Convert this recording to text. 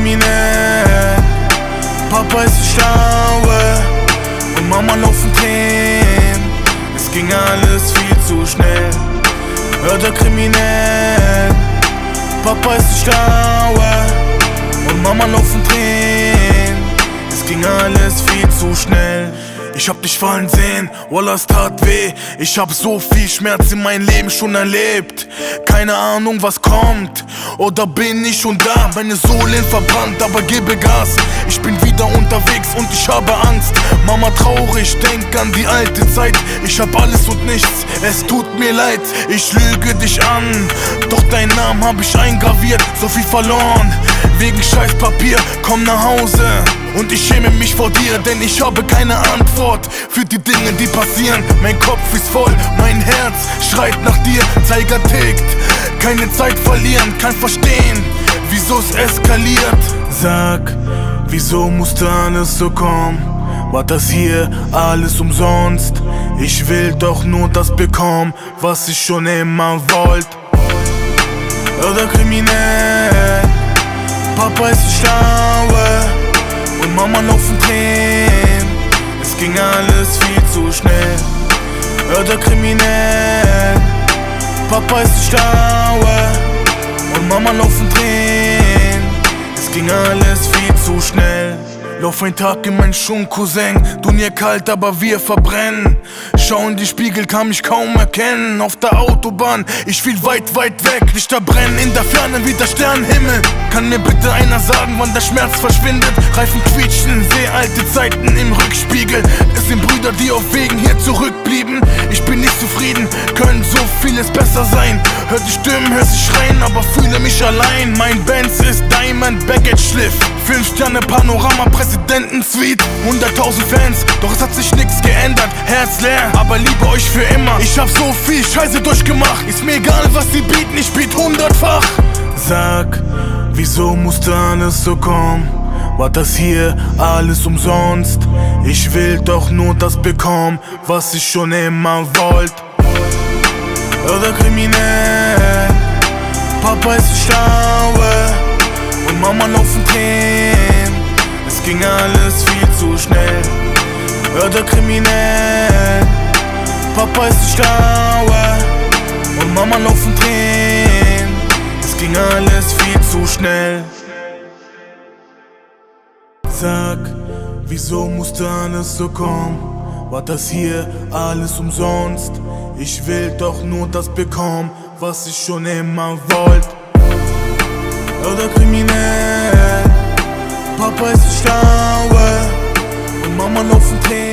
kriminell. Papa ist schlauer und Mama laufen Tränen. Es ging alles viel zu schnell. Hört der kriminell. Papa ist schlauer und Mama laufen Tränen. Es ging alles viel zu schnell. Ich hab dich fallen sehen, Wallah es tat weh. Ich hab so viel Schmerz in meinem Leben schon erlebt. Keine Ahnung was kommt. Oder bin ich schon da, meine Sohlen verbrannt Aber gebe Gas, ich bin wieder unterwegs und ich habe Angst. Mama traurig, denk an die alte Zeit. Ich hab alles und nichts, es tut mir leid. Ich lüge dich an, doch dein Namen hab ich eingraviert So viel verloren, wegen Scheißpapier, komm nach Hause und ich schäme mich vor dir, denn ich habe keine Antwort für die Dinge, die passieren. Mein Kopf ist voll, mein Herz schreit nach dir, Zeiger tickt. Keine Zeit verlieren, kann verstehen, wieso es eskaliert. Sag, wieso musste alles so kommen? War das hier alles umsonst? Ich will doch nur das bekommen, was ich schon immer wollt. Oder kriminell, Papa ist schlauer und Mama laufen Tränen. Es ging alles viel zu schnell. Oder kriminell, Papa ist schlauer und Mama laufen Tränen. Es ging alles viel zu schnell. Lauf ein Tag in mein Schuhen, Cousin. Du mir kalt, aber wir verbrennen. Schau in die Spiegel, kann mich kaum erkennen. Auf der Autobahn, ich viel weit, weit weg. Lichter brennen in der Ferne wie der Sternenhimmel. Kann mir bitte einer sagen, wann der Schmerz verschwindet? Reifen quietschen, seh alte Zeiten im Rückspiegel. Es sind Brüder, die auf Wegen hier zurückblieben. Ich bin nicht zufrieden, können vieles besser sein. Hör die Stimmen, hör sie schreien, aber fühle mich allein. Mein Benz ist Diamond Baggage Schliff. Fünf Sterne Panorama, Presse Präsidenten-Suite 100.000 Fans, doch es hat sich nichts geändert Herz leer, aber liebe euch für immer Ich hab so viel Scheiße durchgemacht Ist mir egal, was sie bieten, ich biet hundertfach Sag, wieso musste alles so kommen? War das hier alles umsonst? Ich will doch nur das bekommen, was ich schon immer wollt Oder kriminell Papa ist schlauer und Mama laufen Tränen es ging alles viel zu schnell. Oder kriminell, Papa ist schlauer und Mama laufen Tränen. Es ging alles viel zu schnell. Sag, wieso musste alles so kommen? War das hier alles umsonst? Ich will doch nur das bekommen, was ich schon immer wollt. Oder kriminell. Papa ist schlauer und Mama laufen Tränen.